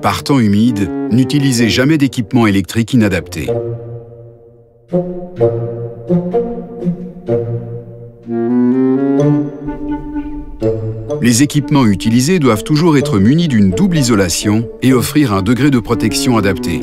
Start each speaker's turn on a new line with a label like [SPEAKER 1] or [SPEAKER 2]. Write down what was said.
[SPEAKER 1] Par temps humide, n'utilisez jamais d'équipement électrique inadapté. Les équipements utilisés doivent toujours être munis d'une double isolation et offrir un degré de protection adapté.